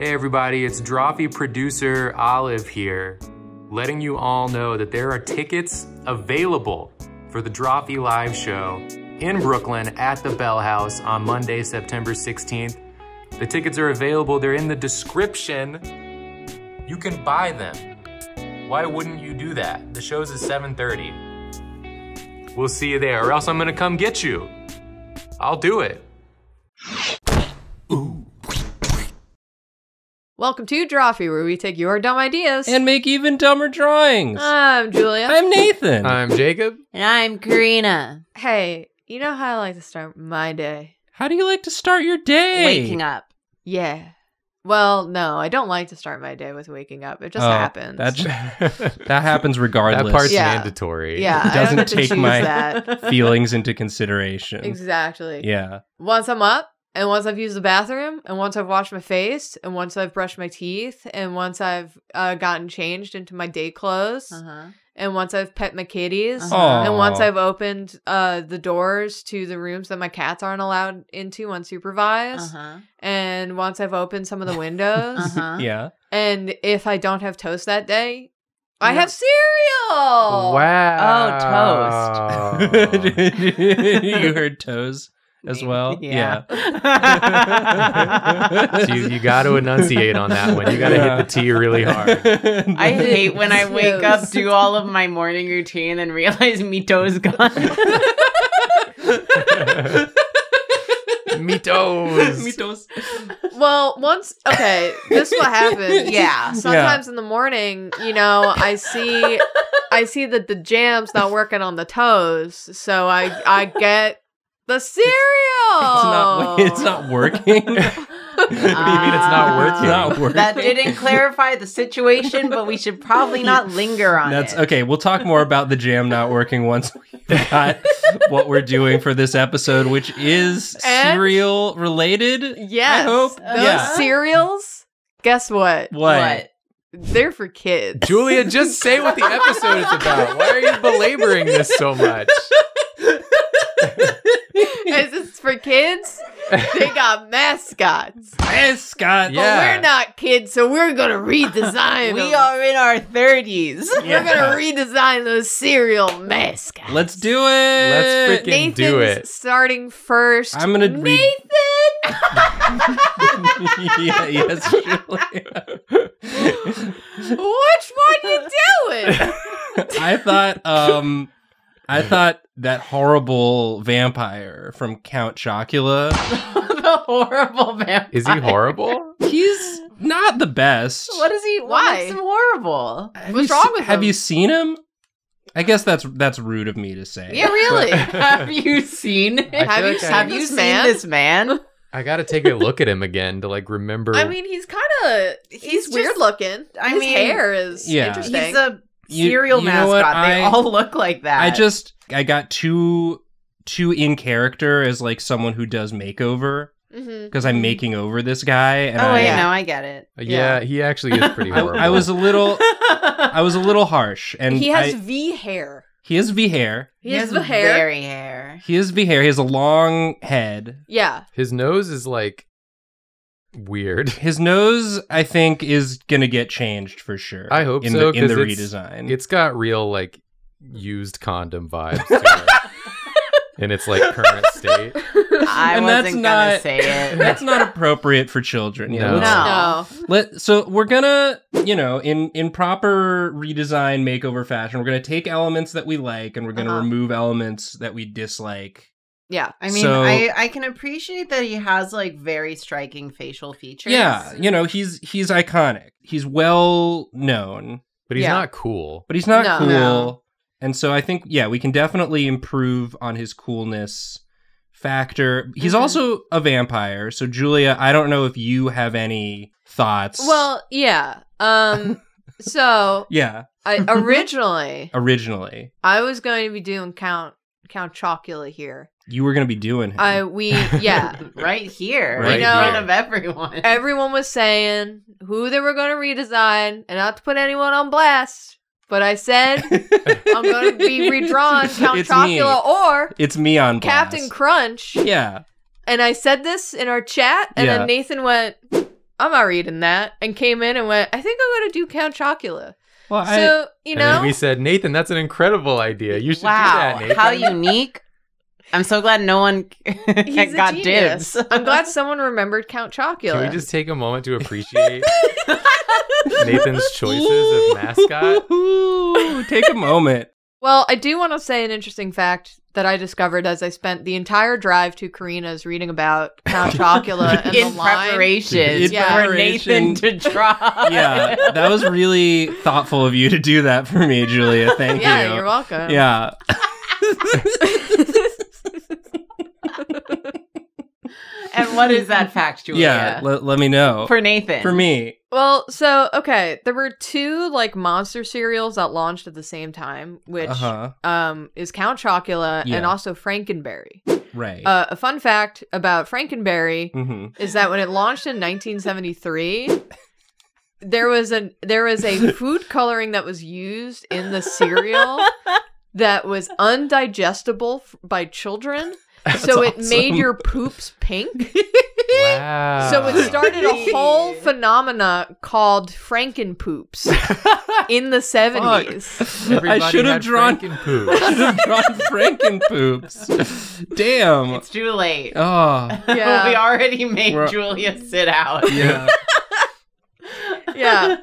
Hey everybody, it's Drawfee producer Olive here, letting you all know that there are tickets available for the Drawfee live show in Brooklyn at the Bell House on Monday, September 16th. The tickets are available, they're in the description. You can buy them. Why wouldn't you do that? The show's at 7:30. We'll see you there, or else I'm gonna come get you. I'll do it. Welcome to Drawfee, where we take your dumb ideas. and make even dumber drawings. I'm Julia. I'm Nathan. I'm Jacob. And I'm Karina. hey, you know how I like to start my day? How do you like to start your day? Waking up. Yeah. Well, no, I don't like to start my day with waking up. It just Oh, happens. That, that happens regardless. That part's Yeah. mandatory. yeah, It I don't doesn't to take my- that. feelings into consideration. exactly. Yeah. Once I'm up, and once I've used the bathroom, and once I've washed my face, and once I've brushed my teeth, and once I've uh, gotten changed into my day clothes, Uh-huh. and once I've pet my kitties, Uh-huh. and once I've opened uh, the doors to the rooms that my cats aren't allowed into unsupervised, Uh-huh. and once I've opened some of the windows, Uh-huh. Yeah. and if I don't have toast that day, I have cereal. Wow. Oh, toast. you heard toes as well? Yeah. So you, you got to enunciate on that one. You got to hit the T really hard. I hate when I wake up, do all of my morning routine, and realize me toe is gone. Mitos. Mitos. Well, once okay, this is what happens. Yeah. Sometimes in the morning, you know, I see I see that the jam's not working on the toes, so I I get the cereal. It's not. Wait, it's not working. What do you mean it's not ah. working? It's not working. That didn't clarify the situation, but we should probably not linger on That's it. okay. We'll talk more about the jam not working once we got what we're doing for this episode, which is And- cereal related. Yes. I hope. Those yeah. cereals. Guess what? What? They're for kids. Julia, just say what the episode is about. Why are you belaboring this so much? Is this for kids? They got mascots. Mascot. Yeah. But we're not kids, so we're gonna redesign We them. are in our 30s. We're gonna redesign those cereal mascots. Let's do it. Let's freaking Nathan's do it. starting first. I'm gonna read- Nathan. yeah, yes, Julia. Which one you doing? I thought um I thought that horrible vampire from Count Chocula. the horrible vampire. Is he horrible? He's not the best. What is he? Why? What makes him horrible? Have What's you wrong se- with him? Have you seen him? I guess that's that's rude of me to say. Yeah, really. Have you seen it? I Have you like seen I- Have you this seen man? this man? I got to take a look at him again to like remember. I mean, he's kind of he's, He's weird just- looking. I His mean, hair is Yeah. interesting. He's a You- serial you mascot. They I- all look like that. I just I got too too in character as like someone who does makeover mm-hmm. because I'm mm-hmm. making over this guy and Oh I, wait, Yeah. no, I get it. yeah, he actually is pretty I, horrible. I was a little I was a little harsh and he has I- V hair. he has V hair. He, has V hair. very hair. He has V hair. He has a long head. Yeah. His nose is like weird. His nose, I think, is gonna get changed for sure. I hope in so, the in the 'cause it's- redesign. It's got real like used condom vibes to it. in its like current state. I And that's wasn't gonna say it. That's not appropriate for children. Yeah, No. let's- No. No. Let so we're gonna, you know, in in proper redesign makeover fashion, we're gonna take elements that we like and we're gonna Uh-huh. remove elements that we dislike. Yeah. I mean, So- I I can appreciate that he has like very striking facial features. Yeah, you know, he's he's iconic. He's well known, But he's Yeah. not cool. but he's not No. cool. No. And so I think yeah, we can definitely improve on his coolness factor. He's Mhm. also a vampire. So Julia, I don't know if you have any thoughts. Well, yeah. Um. so yeah, I originally originally I was going to be doing Count Count Chocula here. You were going to be doing him. I we yeah. right here, Right in here. front of everyone. Everyone was saying who they were going to redesign, and not to put anyone on blast, but I said I'm going to be redrawn Count It's me. Chocula or It's me on Captain blast. Crunch. Yeah. And I said this in our chat, and Yeah. then Nathan went, I'm not reading that, and came in and went, I think I'm going to do Count Chocula. Well, I, So, you and then know, we said, Nathan, that's an incredible idea. You should wow, do that, Nathan. how unique! I'm so glad no one he's got a genius. dibs. I'm glad someone remembered Count Chocula. Can we just take a moment to appreciate Nathan's choices of mascot? Take a moment. Well, I do want to say an interesting fact that I discovered as I spent the entire drive to Karina's reading about Count Chocula and in the line. preparation In Yeah. for Nathan to draw. Yeah, that was really thoughtful of you to do that for me, Julia. Thank Yeah, you. Yeah, you're welcome. Yeah. And what is that fact, Julia? Yeah, let, let me know. for Nathan. For me. Well, so okay, there were two like monster cereals that launched at the same time, which Uh-huh. um is Count Chocula Yeah. and also Frankenberry. Right. Uh, a fun fact about Frankenberry hmm is that when it launched in 1973, there was a there was a food coloring that was used in the cereal that was undigestible f- by children. So it made your poops pink. Wow. So it started a whole phenomena called Frankenpoops in the 70s. I should have had drawn. Frankenpoop. I should have drawn Frankenpoops. Damn. it's too late. Oh. Yeah. we already made We're- Julia sit out. Yeah. Yeah.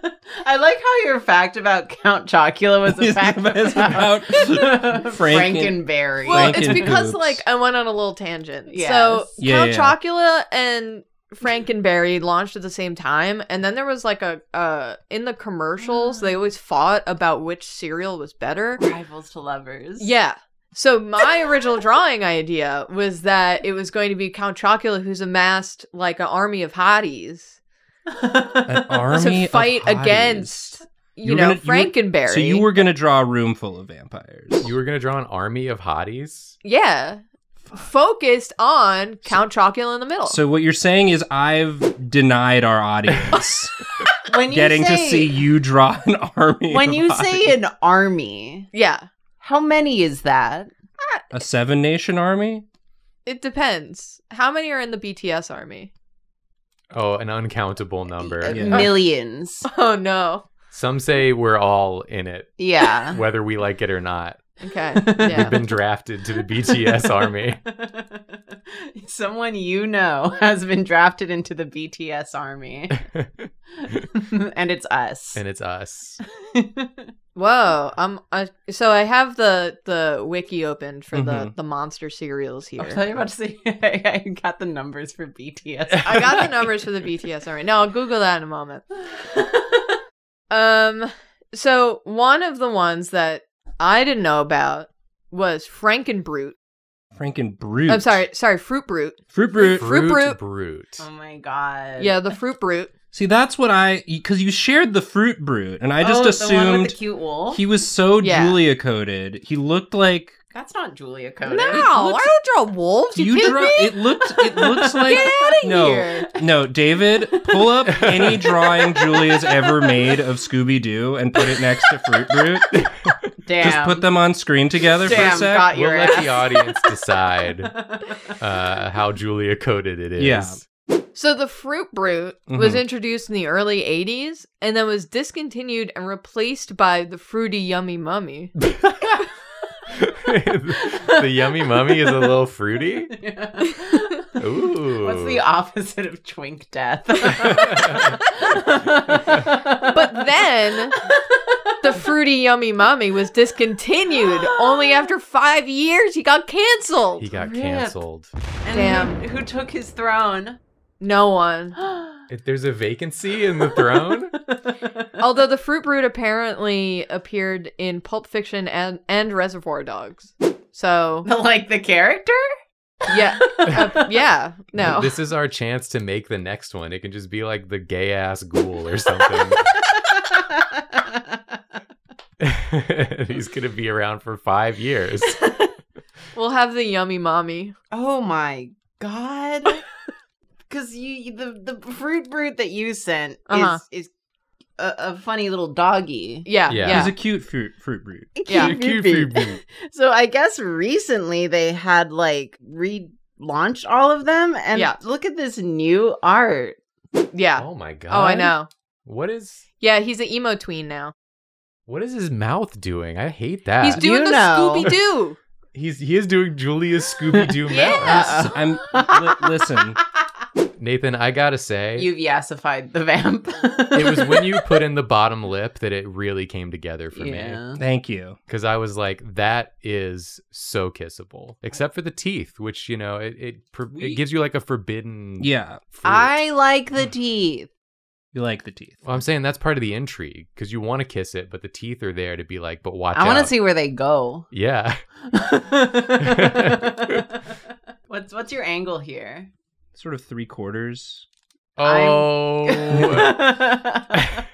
I like how your fact about Count Chocula was a fact about- it's about, about Franken- Frankenberry. Well, it's Frankenpoops. because like I went on a little tangent. Yes. So Yeah, Count yeah. Chocula and Frankenberry launched at the same time, and then there was like a uh in the commercials they always fought about which cereal was better. Rivals to lovers. Yeah. So my original drawing idea was that it was going to be Count Chocula who's amassed like an army of hotties An army to fight hotties. against you, You know gonna- you were- Frankenberry. So you were gonna draw a room full of vampires. You were gonna draw an army of hotties? yeah focused on Count Chocula in the middle. So what you're saying is I've denied our audience when you getting to see you draw an army. When of you hotties. say an army, yeah. how many is that? a seven nation army, It depends. How many are in the BTS army? Oh, an uncountable number. Uh, yeah. Millions. Oh no. Some say we're all in it, Yeah. whether we like it or not. Okay. Yeah. We've been drafted to the BTS army. Someone you know has been drafted into the BTS army. and it's us. and it's us. Whoa. Um. I, so I have the the wiki opened for the Mhm. the monster cereals I here. thought you were about to say I got the numbers for BTS. I got the numbers for the BTS army. No, I'll Google that in a moment. Um. So one of the ones that I didn't know about was Frankenbrute. Franken Brute. I'm sorry. Sorry, Fruit Brute. Fruit Brute. Fruit Brute. Brute. oh my god. Yeah, the Fruit Brute. See, that's what I because you shared the Fruit Brute, and I just Oh, The one with assumed the cute wool. he was so Yeah. Julia coded. He looked like That's not Julia No, Coded. I looks- don't draw wolves. You, you draw. me? It looked. It looks like Get outta no, here. no. David, pull up any drawing Julia's ever made of Scooby Doo and put it next to Fruit Brute. Damn. Just put them on screen together for a Damn, sec. got We'll your let the audience decide uh, how Julia coded it is. Yeah. So the Fruit Brute was Mhm. introduced in the early 80s and then was discontinued and replaced by the Fruity Yummy Mummy. the yummy mummy is a little fruity. Ooh. What's the opposite of twink death? But then the Fruity Yummy Mummy was discontinued only after five years. He got canceled. He got Rip. canceled. And Damn. Who, who took his throne? No one. If there's a vacancy in the throne, Although the Fruit Brute apparently appeared in Pulp Fiction and, and Reservoir Dogs. So, like the character? yeah. Uh, yeah. No. this is our chance to make the next one. It can just be like the gay ass ghoul or something. He's gonna be around for five years. We'll have the Yummy Mommy. oh my god! Because you, you- the the fruit brute that you sent Uh-huh. is is a, a funny little doggy. Yeah. Yeah. Yeah. He's a cute fruit fruit brute. Yeah. Cute fruit brute. So I guess recently they had like relaunched all of them, and Yeah. look at this new art. Yeah. Oh my god. Oh, I know. What is Yeah, he's an emo tween now. what is his mouth doing? I hate that. He's doing You the. Scooby Doo. He's he is doing Julia's Scooby Doo Yeah. mouth. I'm li- listen. Nathan, I gotta say, You've yassified the vamp. it was when you put in the bottom lip that it really came together for me. yeah. Thank you. Because I was like, that is so kissable, except for the teeth, which you know it it, per- it gives you like a forbidden. Yeah, fruit. I like the teeth. you like the teeth. Well, I'm saying that's part of the intrigue because you want to kiss it, but the teeth are there to be like, but watch I want to see where they go. Yeah. what's what's your angle here? Sort of three quarters. Oh.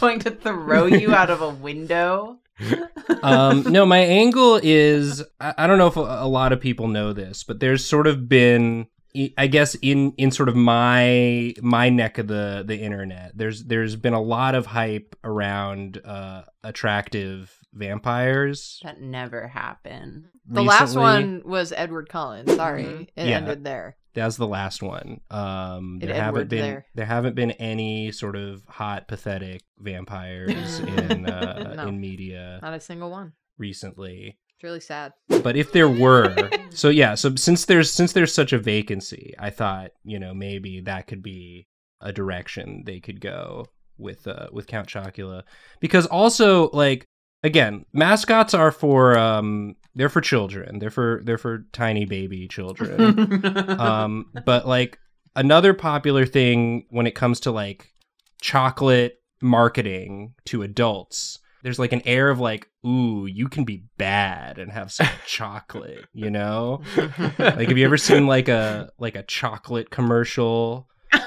Going to throw you out of a window. um, no, my angle is I, I don't know if a, a lot of people know this, but there's sort of been I- I guess in in sort of my my neck of the the internet, there's there's been a lot of hype around uh, attractive vampires. That never happened. The last one was Edward Cullen. Sorry, Mhm. it Yeah. ended there. That was the last one. Um, there haven't been there. there haven't been any sort of hot, pathetic vampires in uh, No. in media Not a single one. recently. It's really sad. But if there were, so yeah, so since there's since there's such a vacancy, I thought you know maybe that could be a direction they could go with uh, with Count Chocula, because also like again, mascots are for um they're for children, they're for they're for tiny baby children. um but like another popular thing when it comes to like chocolate marketing to adults there's like an air of like ooh you can be bad and have some chocolate you know? Like have you ever seen like a like a chocolate commercial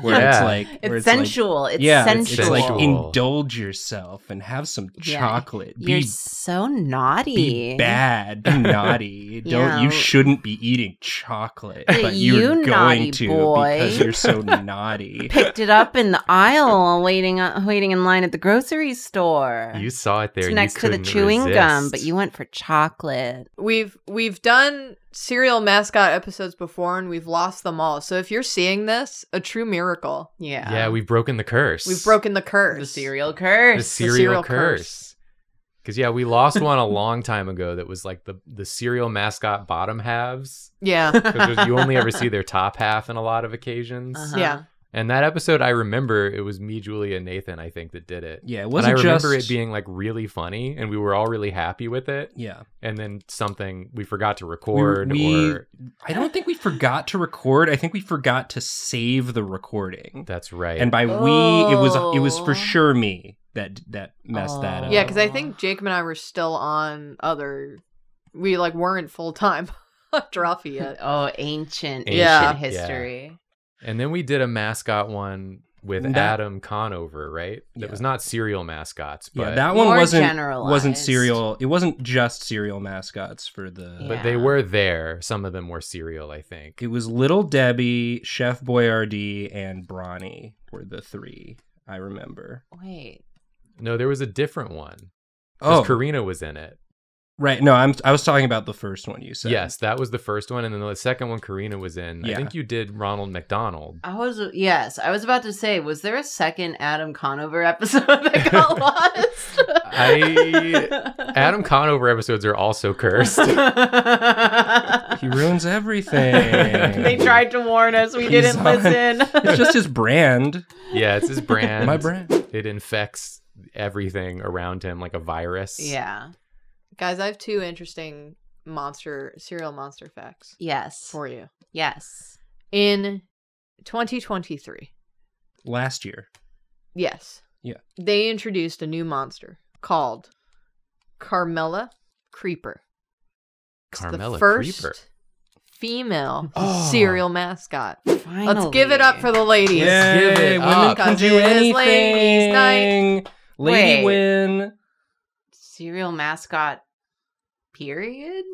where Yeah. it's like where it's like- sensual. It's yeah, it's, sensual. it's like indulge yourself and have some Yeah. chocolate. You're Be so naughty. be bad, be naughty. Don't Yeah. you shouldn't be eating chocolate, but you're you going to boy. because you're so naughty. Picked it up in the aisle waiting uh, waiting in line at the grocery store. you saw it there. it's you next to the couldn't chewing gum, but you went for chocolate. We've we've done serial mascot episodes before and we've lost them all. So if you're seeing this, a true miracle. Yeah. Yeah, we've broken the curse. We've broken the curse. the serial curse. the serial, cereal curse. curse. Because yeah, we lost one a long time ago. That was like the the serial mascot bottom halves. Yeah. Because you only ever see their top half in a lot of occasions. Uh-huh. Yeah. And that episode, I remember it was me, Julie, and Nathan. I think that did it. Yeah, it wasn't. And I remember just it being like really funny, and we were all really happy with it. yeah. And then something we forgot to record, we- or I don't think we forgot to record. I think we forgot to save the recording. that's right. And by we, it was it was Oh. for sure me that that messed that Oh. up. Yeah, because I think Jacob and I were still on other. We like weren't full time on Drawfee yet. Oh, ancient, Yeah. ancient history. And then we did a mascot one with That- Adam Conover, right? That Yeah. was not cereal mascots, but yeah, that one More wasn't generalized. wasn't serial. It wasn't just serial mascots for the. Yeah. but they were there. Some of them were cereal, I think. It was Little Debbie, Chef Boyardee, and Brawny were the three I remember. Wait. No, there was a different one. Because Oh, Karina was in it. Right. No, I'm I was talking about the first one you said. Yes, that was the first one, and then the second one Karina was in. I think you did Ronald McDonald. I was yes, I was about to say, was there a second Adam Conover episode that got lost? I- Adam Conover episodes are also cursed. He ruins everything. they tried to warn us, we He's didn't on- listen. It's just his brand. yeah, it's his brand. My brand. It infects everything around him like a virus. yeah. Guys, I have two interesting monster serial monster facts Yes. for you. yes. In 2023, Last year. yes. Yeah. They introduced a new monster called Carmella Creeper. It's Carmella the first Creeper. female Oh. serial mascot. Finally. Let's give it up for the ladies. give it women up. can 'Cause do it is ladies' night. anything. Lady Wait. win. serial mascot. Period.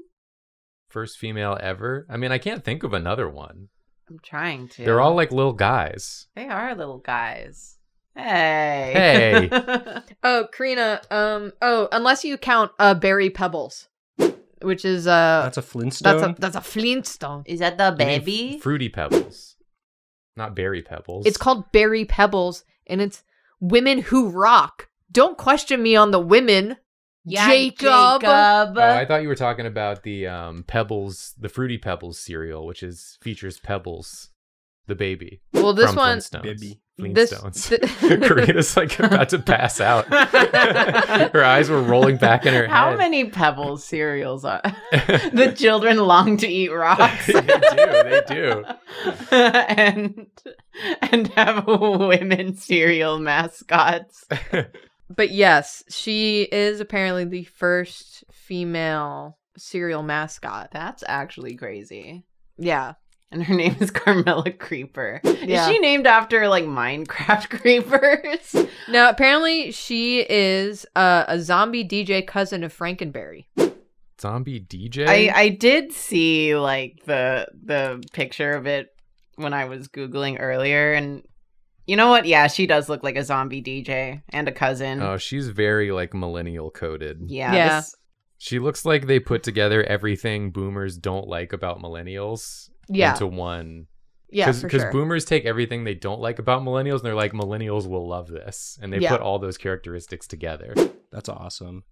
First female ever. I mean, I can't think of another one. I'm trying to. They're all like little guys. They are little guys. Hey. Hey. Oh, Karina. Um. Oh, unless you count uh Berry Pebbles, which is uh That's a Flintstone. that's a that's a Flintstone. Is that the You mean baby? Fruity Pebbles. Not berry pebbles. It's called Berry Pebbles, and it's women who rock. Don't question me on the women. Jacob. Oh, I thought you were talking about the um, Pebbles, the Fruity Pebbles cereal, which is features Pebbles, the baby. Well, this from one, Flintstones. Baby. this, Flintstones. Karina's like about to pass out. her eyes were rolling back in her head. How head. many Pebbles cereals are the children long to eat rocks? they do. They do. and and have women cereal mascots. But yes, she is apparently the first female cereal mascot. That's actually crazy. Yeah. And her name is Carmella Creeper. Yeah. Is she named after like Minecraft creepers? Now, apparently, she is uh, a zombie DJ cousin of Frankenberry. Zombie DJ. I I did see like the the picture of it when I was googling earlier, and you know what? Yeah, she does look like a zombie DJ and a cousin. oh, she's very like millennial coded. yeah, Yeah. this- She looks like they put together everything boomers don't like about millennials Yeah. into one. yeah, Because for sure. boomers take everything they don't like about millennials and they're like, millennials will love this. And they Yeah. put all those characteristics together. That's awesome.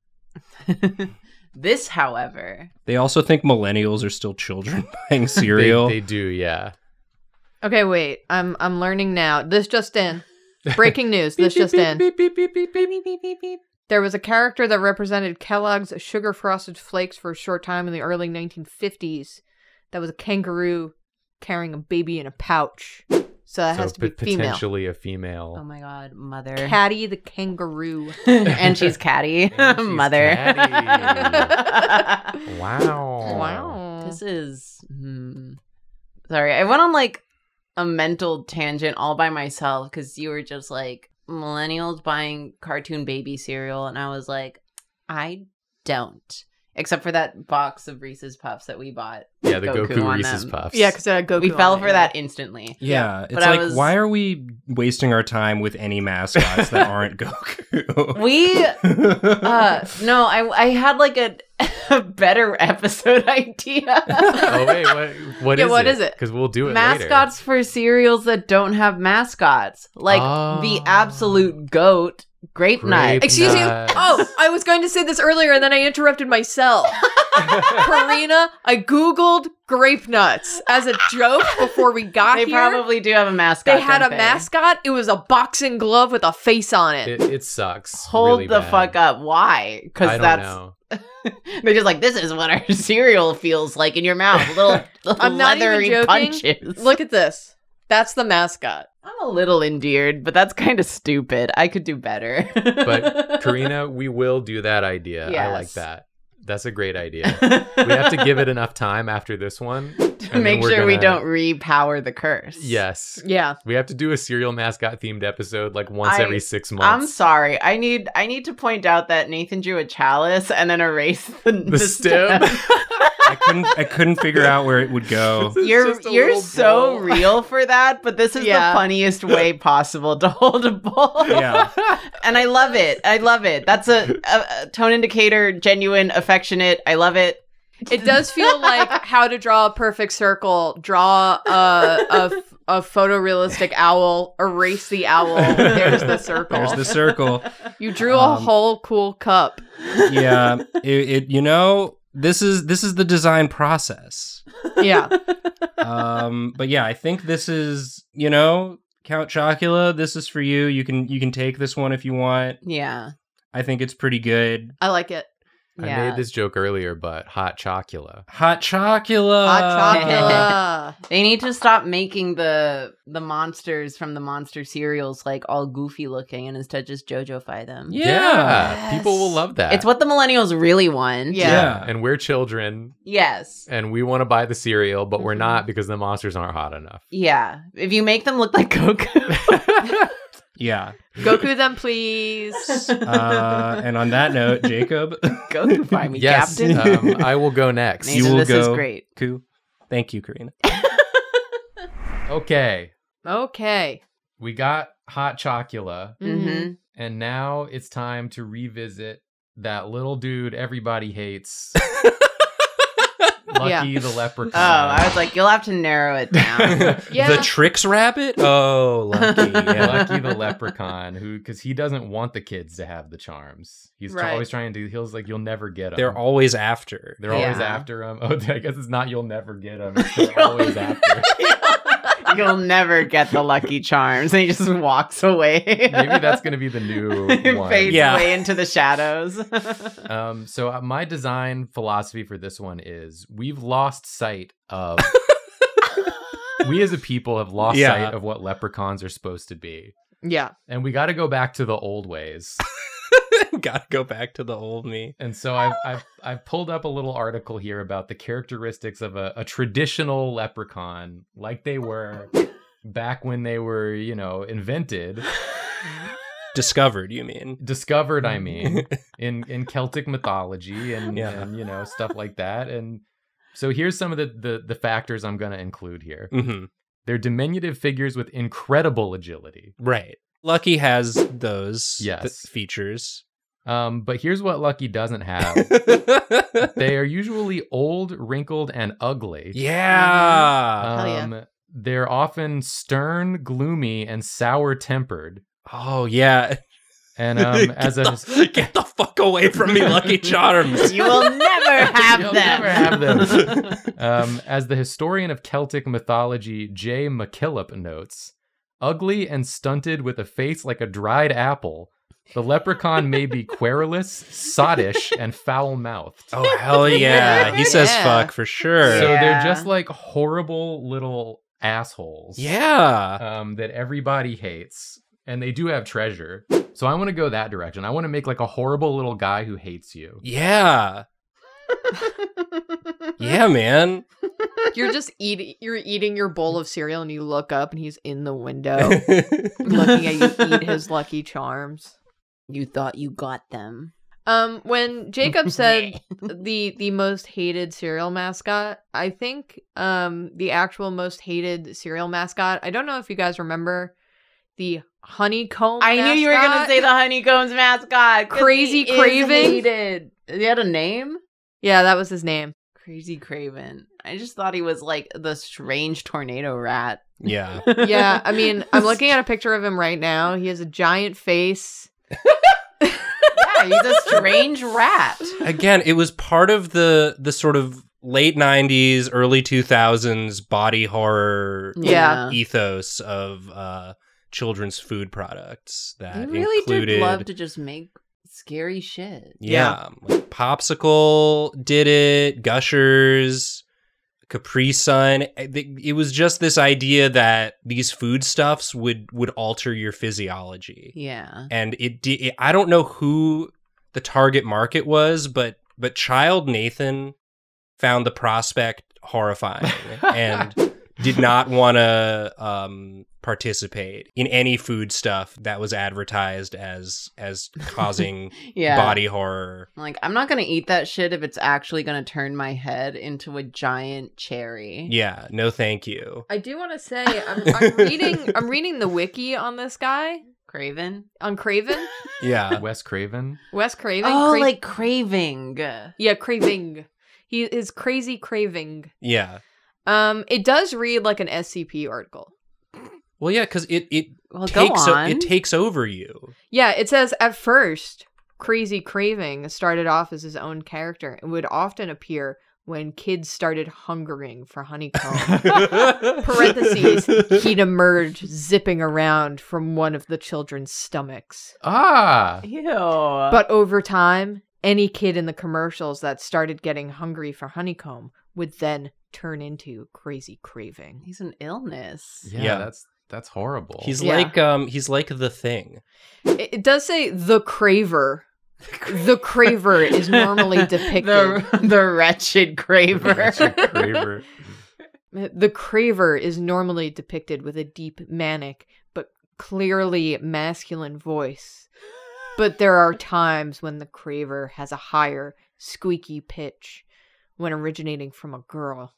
this, however, They also think millennials are still children buying cereal. They, they do, yeah. Okay, wait. I'm I'm learning now. This just in. Breaking news. this just in. There was a character that represented Kellogg's sugar frosted flakes for a short time in the early 1950s. That was a kangaroo carrying a baby in a pouch. So that so has to be female. potentially a female. Oh my god, mother. Katy the kangaroo. and she's Katy. And she's mother. Katy. wow. Wow. This is hmm. Sorry, I went on like a mental tangent all by myself because you were just like millennials buying cartoon baby cereal, and I was like, I don't. Except for that box of Reese's Puffs that we bought. Yeah, the Goku Goku, Reese's them. Puffs. Yeah, because I had Goku. we on fell it, for yeah. that instantly. yeah, it's but like was- why are we wasting our time with any mascots that aren't Goku? We uh no, I I had like a, a better episode idea. oh wait, what? What Yeah, is what it? is it? Because we'll do it mascots for cereals that don't have mascots, like the Oh. absolute goat, Grape Grape Nut. Excuse me. Oh, I was going to say this earlier and then I interrupted myself. Karina, I googled grape nuts as a joke before we got They here. probably do have a mascot. they had don't a mascot. It was a boxing glove with a face on it. It, it sucks. Hold really the bad. fuck up. Why? Because that's know. they're just like this is what our cereal feels like in your mouth. Little, little I'm not even joking. punches. Look at this. That's the mascot. I'm a little endeared, but that's kind of stupid. I could do better. But Karina, we will do that idea. Yes. I like that. That's a great idea. we have to give it enough time after this one to make sure we gonna- don't repower the curse. Yes. Yeah. We have to do a serial mascot themed episode like once I- every six months. I'm sorry. I need I need to point out that Nathan drew a chalice and then erase the, the stem. I couldn't I couldn't figure out where it would go. You're you're so bowl. real for that, but this is Yeah. the funniest way possible to hold a bowl. Yeah. and I love it. I love it. That's a, a, a tone indicator, genuine, affectionate. I love it. It does feel like how to draw a perfect circle, draw a, a, a photorealistic owl, erase the owl. There's the circle. There's the circle. you drew a Um, whole cool cup. Yeah. It, it you know, this is this is the design process. Yeah. Um but yeah, I think this is, you know, Count Chocula, this is for you. You can you can take this one if you want. Yeah. I think it's pretty good. I like it. I made this joke earlier, but hot chocula. Hot Chocula. Hot chocolate. They need to stop making the the monsters from the monster cereals like all goofy looking and instead just JoJo-fy them. Yeah. People will love that. It's what the millennials really want. Yeah. Yeah. And we're children Yes. and we want to buy the cereal, but we're Mhm. not because the monsters aren't hot enough. Yeah. If you make them look like Goku. Yeah. Goku them, please. Uh, and on that note, Jacob, Goku find me, yes, Captain. um, I will go next. You will this is go- great. Ku. Thank you, Karina. Okay, Okay. we got hot chocula, Mhm. Mm-hmm. and now it's time to revisit that little dude everybody hates. Lucky the leprechaun. Oh, I was like, you'll have to narrow it down. Yeah. The tricks rabbit? Oh, lucky. Yeah. Lucky the leprechaun, who because he doesn't want the kids to have the charms. He's Right. always trying to. He's like, you'll never get them. They're always after. They're always after him. Oh, I guess it's not. You'll never get them. They're always after. You'll never get the lucky charms. And he just walks away. Maybe that's gonna be the new one. Fades Yeah. away into the shadows. Um, so uh, my design philosophy for this one is we've lost sight of we as a people have lost Yeah. sight of what leprechauns are supposed to be. Yeah. And we got to go back to the old ways. Gotta go back to the old me. And so I've, I've I've pulled up a little article here about the characteristics of a, a traditional leprechaun, like they were back when they were, you know, invented, Discovered, you mean? discovered. I mean, in in Celtic mythology and Yeah. and you know stuff like that. And so here's some of the the, the factors I'm going to include here. hmm They're diminutive figures with incredible agility. Right. Lucky has those th- features. Um, but here's what Lucky doesn't have. they are usually old, wrinkled, and ugly. yeah. Hell yeah. Um, they're often stern, gloomy, and sour tempered. oh yeah. And um, as get, a the, get the fuck away from me, Lucky Charms. you will never have You'll them. never have them. um, as the historian of Celtic mythology J. MacKillop notes, ugly and stunted with a face like a dried apple, the leprechaun may be querulous, sottish, and foul mouthed. Oh hell yeah. He says Yeah. fuck for sure. So they're just like horrible little assholes. yeah. Um, that everybody hates. And they do have treasure. So I want to go that direction. I want to make like a horrible little guy who hates you. Yeah. Yeah, man. You're just eating you're eating your bowl of cereal and you look up and he's in the window looking at you eat his lucky charms. You thought you got them. Um when Jacob said the the most hated cereal mascot, I think um the actual most hated cereal mascot, I don't know if you guys remember the honeycomb I knew you were gonna say the honeycombs mascot. Crazy he is Craven? hated. He had a name. Yeah, that was his name. Crazy Craven. I just thought he was like the strange tornado rat. yeah. Yeah, I mean, I'm looking at a picture of him right now. He has a giant face. Yeah, he's a strange rat. Again, it was part of the the sort of late 90s, early 2000s body horror Yeah. ethos of uh children's food products that really included did love to just make scary shit. Yeah, like Popsicle did it, Gushers, Capri Sun. It it was just this idea that these foodstuffs would would alter your physiology, Yeah. and it, it. I don't know who the target market was, but but child Nathan found the prospect horrifying and did not want to um, participate in any food stuff that was advertised as as causing Yeah. body horror. Like, I'm not gonna eat that shit if it's actually gonna turn my head into a giant cherry. Yeah, no thank you. I do want to say I'm, I'm reading I'm reading the wiki on this guy Craven. on Craven, Yeah. Wes Craven. Wes Craven. Oh, Cra- like craving. yeah, craving. He is crazy craving. Yeah. Um, it does read like an SCP article. Well, yeah, because it it Well, go takes o- it takes over you. Yeah, it says at first, Crazy Craving started off as his own character and would often appear when kids started hungering for honeycomb. Parentheses, he'd emerge zipping around from one of the children's stomachs. Ah, Ew. But over time, any kid in the commercials that started getting hungry for honeycomb would then turn into Crazy Craving. he's an illness. yeah, Yeah. that's that's horrible. he's Yeah. like um he's like the thing. It, it does say the Craver. The Craver is normally depicted. The the wretched craver. Richard Craver. The Craver is normally depicted with a deep, manic, but clearly masculine voice. But there are times when the Craver has a higher, squeaky pitch when originating from a girl.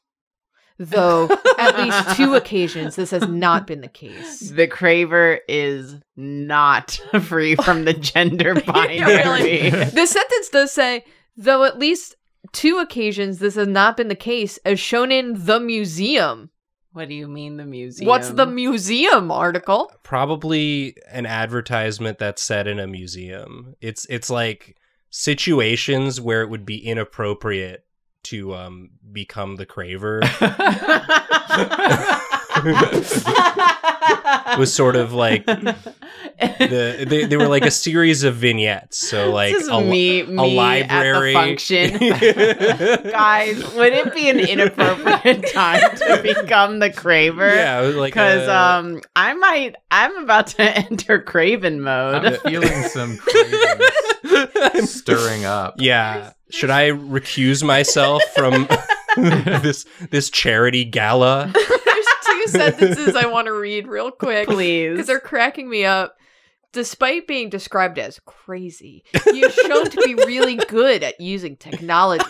Though, at least two occasions, this has not been the case. the craver is not free from the gender binary. The sentence does say, though at least two occasions, this has not been the case, as shown in the museum. What do you mean the museum? What's the museum article? Probably an advertisement that's set in a museum. It's it's like situations where it would be inappropriate to um become the craver. Was sort of like the they, they were like a series of vignettes. So like this is a, me, me library. at the function. Guys, would it be an inappropriate time to become the craver? yeah, it like Because a- um, I might, I'm about to enter Craven mode. I'm feeling some cravings stirring up. yeah. Should I recuse myself from this this charity gala? There's two sentences I want to read real quick Please. because they're cracking me up. Despite being described as crazy, he is shown to be really good at using technology.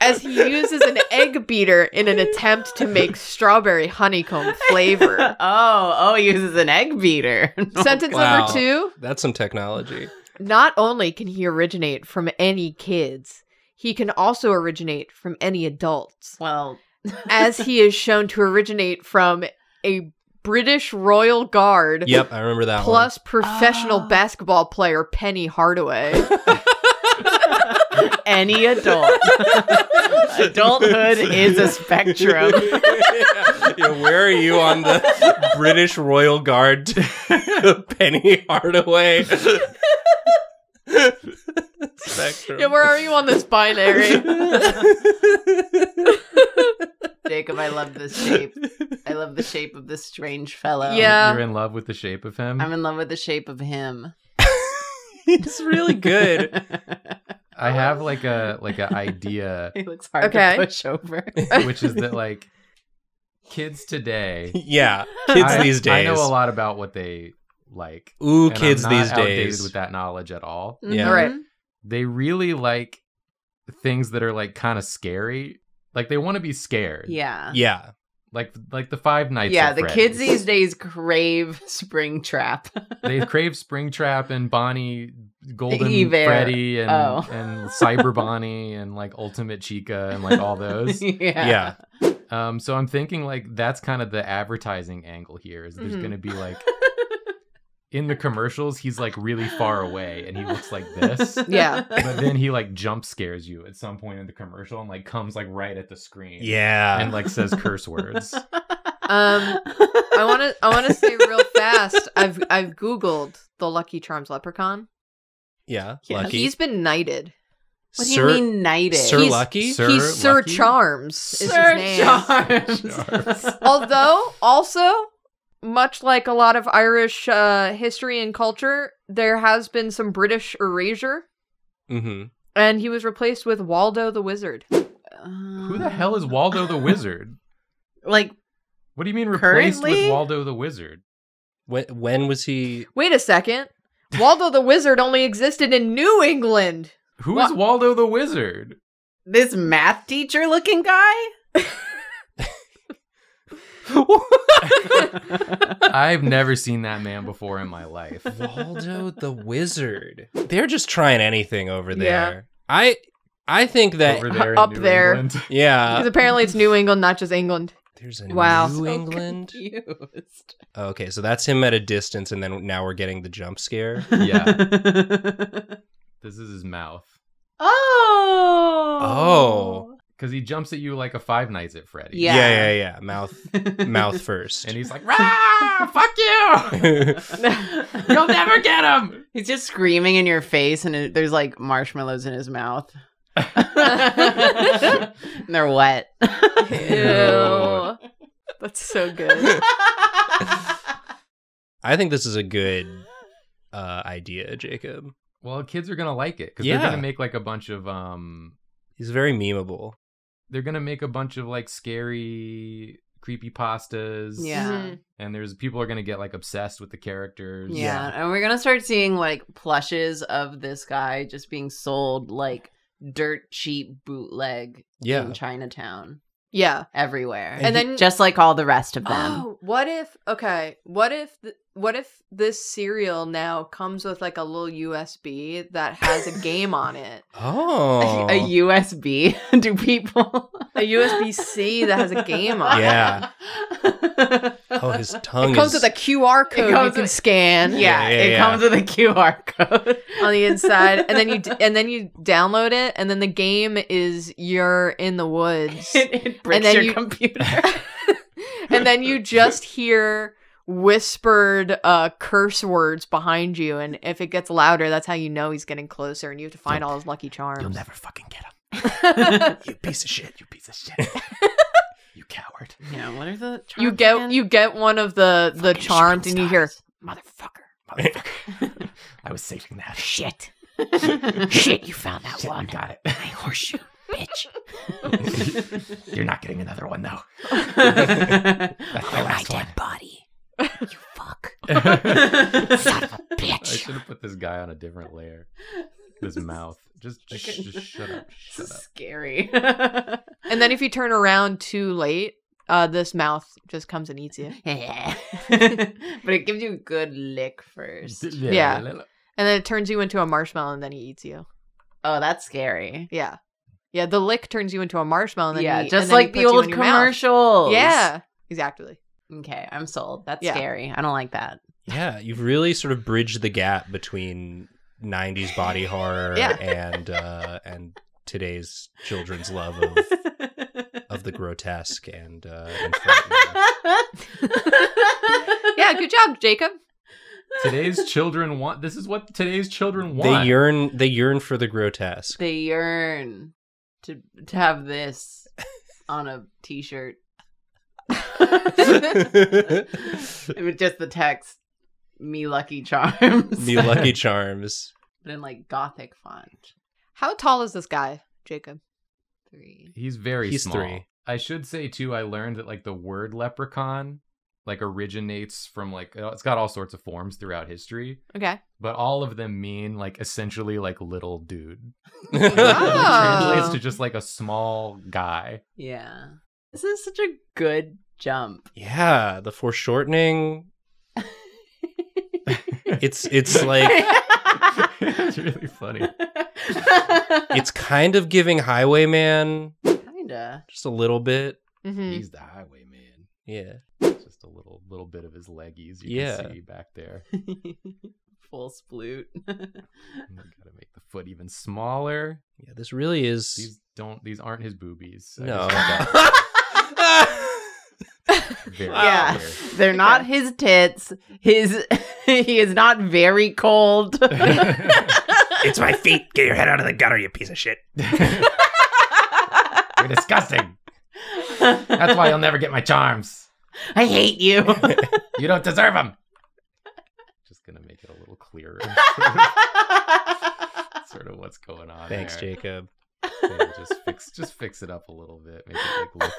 As he uses an egg beater in an attempt to make strawberry honeycomb flavor. Oh, oh, he uses an egg beater. Sentence Wow. number two That's some technology. Not only can he originate from any kids, he can also originate from any adults, Well, as he is shown to originate from a British Royal Guard Yep, I remember that plus professional Ah. basketball player Penny Hardaway. any adult. Adulthood is a spectrum. one. yeah, where are you on the British Royal Guard Penny Hardaway spectrum? yeah, where are you on this binary? Jacob, I love this shape. I love the shape of this strange fellow. Yeah. You're in love with the shape of him. I'm in love with the shape of him. It's really good. I have like a like an idea, he looks hard Okay. to push over. which is that like kids today. Yeah, kids I, these days. I know a lot about what they like. Ooh, and kids I'm not these days. with that knowledge at all. Yeah. Right. They really like things that are like kind of scary. Like they want to be scared. Yeah. Yeah, Like like the Five Nights. Yeah, at the Freddy's. kids these days crave Springtrap. they crave Springtrap and Bonnie, Golden Evair. Freddy, and Oh. and Cyber Bonnie, and like Ultimate Chica, and like all those. yeah. yeah. Um, so I'm thinking like that's kind of the advertising angle here. Is there's Mhm. gonna be like in the commercials he's like really far away and he looks like this. Yeah. But then he like jump scares you at some point in the commercial and like comes like right at the screen. Yeah. And like says curse words. Um, I want to. I want to say real fast. I've I've googled the Lucky Charms leprechaun. yeah. Yes. Lucky. He's been knighted. What do you mean knighted? Sir He's- Lucky? Sir He's Sir Lucky? Charms. Is Sir his name. Charms. Although, also, much like a lot of Irish uh, history and culture, there has been some British erasure, mm-hmm. and he was replaced with Waldo the Wizard. Who the hell is Waldo the Wizard? Like What do you mean replaced Currently? with Waldo the Wizard? When, when was he? Wait a second. Waldo the Wizard only existed in New England. Who is What? Waldo the Wizard? this math teacher looking guy? I've never seen that man before in my life. Waldo the Wizard. They're just trying anything over there. Yeah. I I think that Over there in Up New there. England. yeah. Because apparently it's New England, not just England. There's a Wow. New So England. Confused. Oh, okay, so that's him at a distance, and then now we're getting the jump scare. Yeah. This is his mouth. oh. Oh. Because he jumps at you like a Five Nights at Freddy. Yeah. yeah, yeah, yeah. Mouth, mouth first. And he's like, Rah! Fuck you! You'll never get him! He's just screaming in your face, and it, there's like marshmallows in his mouth. and they're wet. Ew. That's so good. I think this is a good uh, idea, Jacob. Well, kids are gonna like it because Yeah. they're gonna make like a bunch of um, He's very memeable. They're gonna make a bunch of like scary, creepy pastas. Yeah. Mhm. and there's people are gonna get like obsessed with the characters. Yeah. and we're gonna start seeing like plushes of this guy just being sold like dirt cheap bootleg Yeah. in Chinatown. Yeah. everywhere. And then- just like all the rest of them. Oh, what if? Okay, what if? th- What if this cereal now comes with like a little USB that has a game on it? Oh. A USB? Do people? A USB C that has a game on it. Yeah. it. Oh, his tongue It comes is with a QR code you can with- scan. Yeah, Yeah, yeah, it yeah. comes with a QR code on the inside and then you d- and then you download it and then the game is you're in the woods it, it breaks then your you- computer. and then you just hear whispered uh curse words behind you and if it gets louder that's how you know he's getting closer and you have to find all his lucky charms You'll never fucking get him. you piece of shit. You piece of shit. You coward. yeah, what are the you get again? you get one of the the Fucking charms shooting and you hear motherfucker Motherfucker. I was saving that. shit Shit, you found that one. You got it. my horseshoe bitch You're not getting another one though. That's That's my last one. body you fuck Son of a I bitch I should have put this guy on a different layer. His mouth. Just, just, just shut up. Shut up. Scary. and then if you turn around too late uh this mouth just comes and eats you but it gives you a good lick first. Yeah. and then it turns you into a marshmallow and then he eats you Oh, that's scary. Yeah. Yeah, the lick turns you into a marshmallow and then yeah, he- just and then like the puts you old in mouth. commercials. Yeah, exactly. Okay, I'm sold. That's Yeah. scary. I don't like that. Yeah, you've really sort of bridged the gap between '90s body horror Yeah. and uh, and today's children's love of of the grotesque and uh, and. Yeah, good job, Jacob. Today's children want. This is what today's children want. They yearn they yearn for the grotesque. they yearn to to have this on a t-shirt. With just the text, "Me Lucky Charms." Me Lucky Charms. but in like gothic font. How tall is this guy, Jacob? Three. He's very He's small. three. I should say too. I learned that like the word leprechaun like originates from like uh, it's got all sorts of forms throughout history, Okay. but all of them mean like essentially like little dude. Oh. It translates to just like a small guy. Yeah. This is such a good jump. yeah, the foreshortening. It's it's like it's really funny. it's kind of giving Highwayman kinda. just a little bit. hmm He's the highwayman. Yeah. Just a little little bit of his leggies you Yeah. can see back there. Full sploot. And gotta make the foot even smaller. Yeah, this really is These don't these aren't his boobies. I No. Just want that very Yeah. clear. They're not his tits. His he is not very cold. It's my feet. Get your head out of the gutter, you piece of shit. You're disgusting. That's why you'll never get my charms. I hate you. You don't deserve them. Just gonna make it a little clearer. sort of what's going on. Thanks, there. Jacob. Yeah, just fix just fix it up a little bit. Make it like look,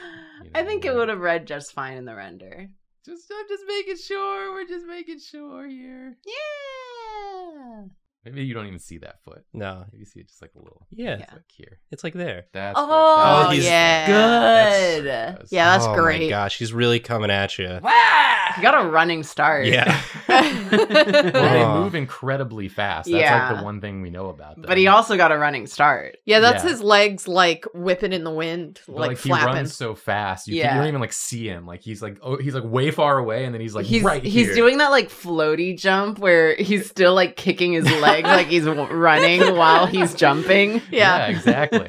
you I think know, it would have read just fine in the render. Just I'm just making sure. We're just making sure here. Yeah. Maybe you don't even see that foot. No. Maybe you see it just like a little. Yeah. It's like here. It's like there. That's Oh, where- Oh, he's yeah. Good. That's- Yeah, that's oh great. my gosh, he's really coming at you. You got a running start. Yeah. Well, they Oh. move incredibly fast. That's Yeah. like the one thing we know about them. But he also got a running start. Yeah, that's Yeah. his legs like whipping in the wind, But, like, like, he flapping. runs so fast, you, can, Yeah. you don't even like see him. Like he's like oh, he's like way far away, and then he's like he's right he's here. doing that like floaty jump where he's still like kicking his legs like he's running while he's jumping. yeah, yeah. exactly.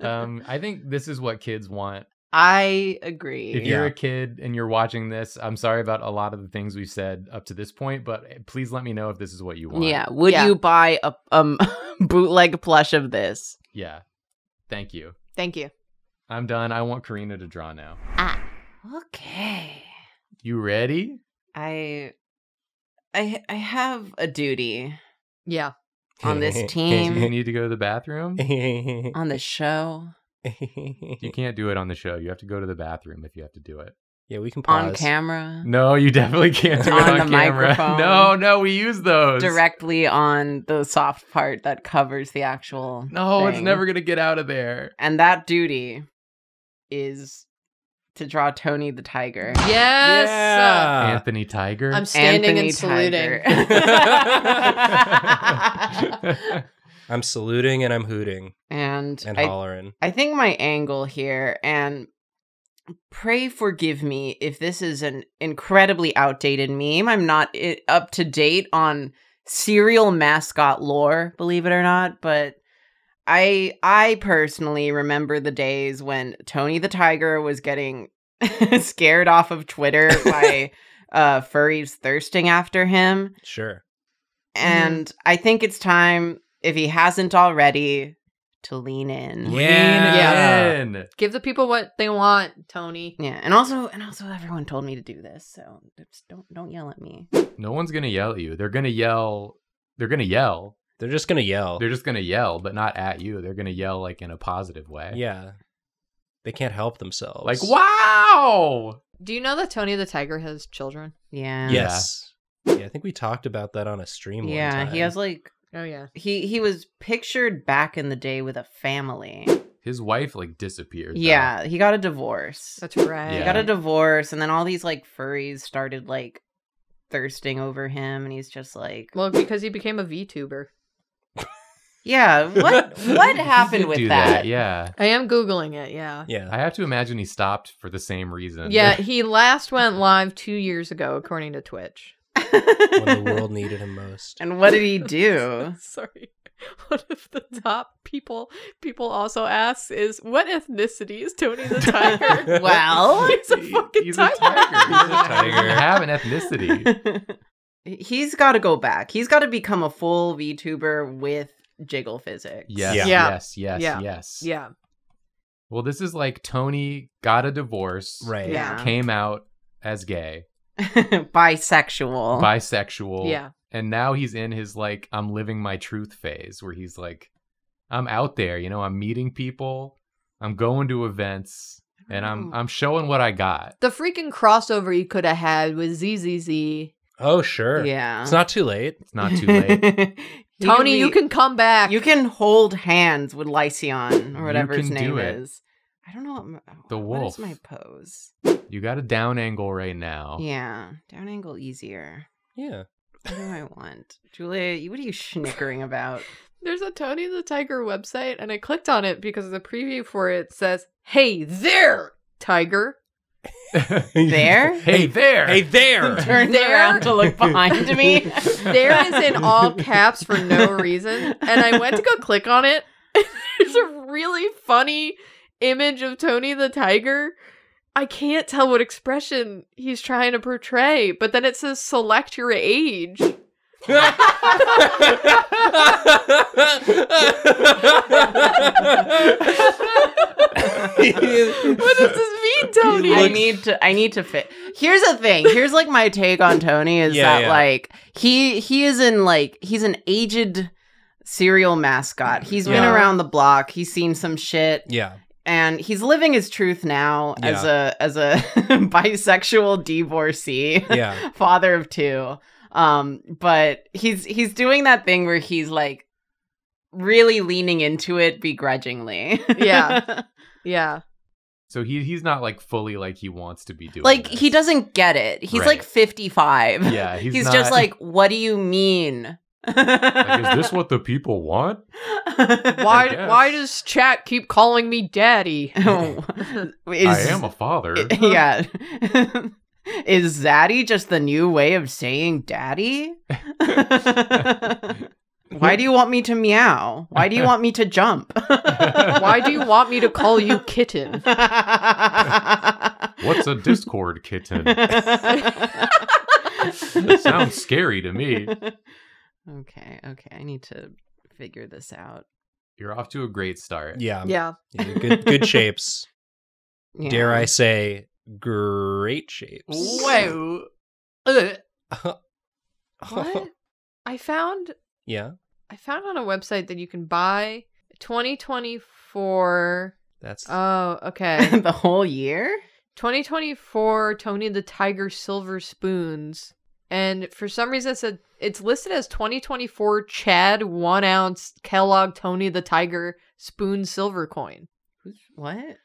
um, I think this is what kids want. I agree. If you're Yeah. a kid and you're watching this, I'm sorry about a lot of the things we've said up to this point, but please let me know if this is what you want. yeah, would Yeah. you buy a um bootleg plush of this? yeah. Thank you. Thank you. I'm done. I want Karina to draw now. Ah. Okay. You ready? I I I have a duty Yeah. on this You team need to go to the bathroom. on the show. You can't do it on the show. You have to go to the bathroom if you have to do it. Yeah, we can pause. on camera, No, you definitely can't do it On on, the camera. microphone. No, no, we use those. directly on the soft part that covers the actual. No, it's never gonna get out of there. And that duty is to draw Tony the Tiger. Yes. Yeah. Anthony Tiger. I'm standing Anthony and saluting. I'm saluting and I'm hooting and and I, hollering. I think my angle here, and pray forgive me if this is an incredibly outdated meme. I'm not eh, up to date on cereal mascot lore, believe it or not, but I I personally remember the days when Tony the Tiger was getting scared off of Twitter by uh furries thirsting after him. Sure. And I think it's time, if he hasn't already, to lean in. Yeah. in. Give the people what they want, Tony. Yeah, and also, and also, everyone told me to do this, so just don't don't yell at me. No one's gonna yell at you. They're gonna yell. They're gonna yell. They're just gonna yell. They're just gonna yell, but not at you. They're gonna yell like in a positive way. yeah. They can't help themselves. Like wow. Do you know that Tony the Tiger has children? Yeah, Yes. Yeah, I think we talked about that on a stream. one yeah. time. He has like Oh yeah. he he was pictured back in the day with a family. His wife like disappeared. though. Yeah, he got a divorce. That's right. He got a divorce, and then all these like furries started like thirsting over him, and he's just like, Well, because he became a VTuber. Yeah, what what happened with do that? Yeah. I am googling it. Yeah. Yeah. I have to imagine he stopped for the same reason. Yeah, he last went live two years ago, according to Twitch. when the world needed him most. and what did he do? Sorry. One of the top people people also asks is what ethnicity is Tony the Tiger? Well, He's a fucking he's tiger. a tiger. He's a tiger. tiger. He doesn't have an ethnicity. He's got to go back. He's got to become a full VTuber with jiggle physics. Yes, Yeah. Yeah. yes, yes, Yeah. yes. Yeah. Well, this is like Tony got a divorce, Right. Yeah. came out as gay, Bisexual. bisexual, Yeah. and now he's in his like I'm living my truth phase where he's like I'm out there, you know, I'm meeting people, I'm going to events, and I'm Oh. I'm showing what I got. The freaking crossover you could have had with ZZZ. Oh, sure. yeah. It's not too late. It's not too late. He Tony, be- you can come back. you can hold hands with Lycaon or You whatever his can name do it. is. I don't know what my, The what wolf. is my pose. you got a down angle right now. Yeah, down angle easier. Yeah. What do I want, Julia? What are you snickering about? There's a Tony the Tiger website, and I clicked on it because the preview for it says, Hey there, Tiger. There? hey there. Hey there. Turned There? around to look behind me. There is in all caps for no reason. And I went to go click on it. There's a really funny image of Tony the Tiger. I can't tell what expression he's trying to portray, but then it says select your age. What does this mean, Tony? I need to I need to fit. Here's the thing. Here's like my take on Tony is Yeah, that yeah. like he he is in like he's an aged cereal mascot. He's been around the block. He's seen some shit yeah. and he's living his truth now as a as a bisexual divorcee. Yeah. Father of two. Um but he's he's doing that thing where he's like really leaning into it begrudgingly. Yeah. Yeah. So he he's not like fully like he wants to be doing. like this. he doesn't get it. He's Right. like 55. Yeah, he's, He's, not- just like, what do you mean? Like, is this what the people want? Why why does chat keep calling me daddy? I am a father. yeah. Is Zaddy just the new way of saying daddy? Why do you want me to meow? Why do you want me to jump? Why do you want me to call you kitten? What's a Discord kitten? that Sounds scary to me. Okay, okay. I need to figure this out. You're off to a great start. Yeah. Yeah. Yeah, Good good shapes. Yeah. Dare I say great shapes. Whoa. Ugh. What? I found yeah. I found on a website that you can buy 2024 That's Oh, okay. the whole year? 2024 Tony the Tiger Silver Spoons. And for some reason, it said it's listed as 2024 Chad one ounce Kellogg Tony the Tiger Spoon Silver Coin. What?